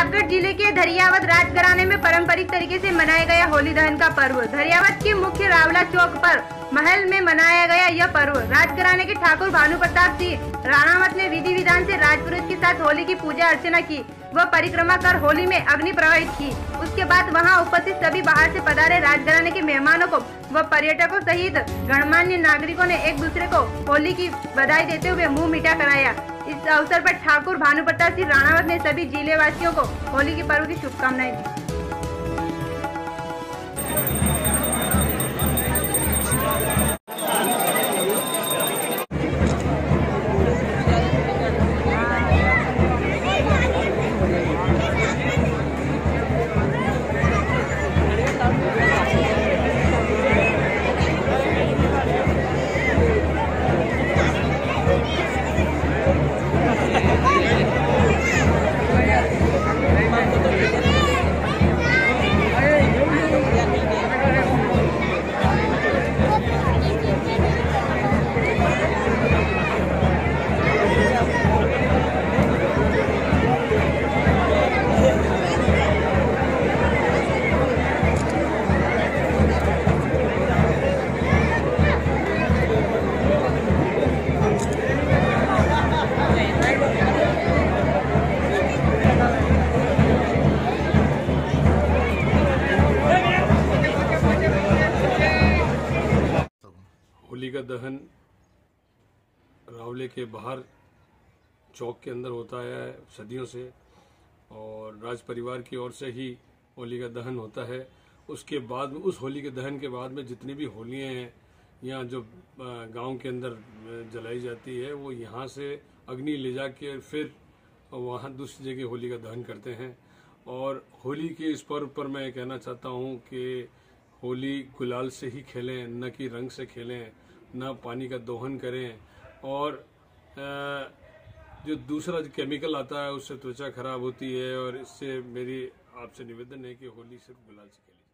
प्रतापगढ़ ज़िले के धरियावत राजघराने में पारंपरिक तरीके से मनाया गया होली दहन का पर्व। धरियावत के मुख्य रावला चौक पर महल में मनाया गया यह पर्व। राजघराने के ठाकुर भानु प्रताप सिंह राणावत ने विधि विधान से राजपुरुष के साथ होली की पूजा अर्चना की वह परिक्रमा कर होली में अग्नि प्रवाहित की। उसके बाद वहाँ उपस्थित सभी बाहर से पधारे राजघराने के मेहमानों को व पर्यटकों सहित गणमान्य नागरिकों ने एक दूसरे को होली की बधाई देते हुए मुँह मीठा कराया। इस अवसर पर ठाकुर भानु प्रताप सिंह राणावत ने सभी ज़िले वासियों को होली के पर्व की शुभकामनाएँ दी। होली का दहन रावले के बाहर चौक के अंदर होता है, सदियों से, और राज परिवार की ओर से ही होली का दहन होता है। उसके बाद, उस होली के दहन के बाद में जितनी भी होलियाँ हैं यहाँ जो गाँव के अंदर जलाई जाती है, वो यहाँ से अग्नि ले जाके फिर वहाँ दूसरी जगह होली का दहन करते हैं। और होली के इस पर्व पर मैं कहना चाहता हूँ कि होली गुलाल से ही खेलें, न कि रंग से खेलें, न पानी का दोहन करें। और जो दूसरा जो केमिकल आता है, उससे त्वचा खराब होती है और इससे मेरी, आपसे निवेदन है कि होली सिर्फ़ गुलाल से खेलें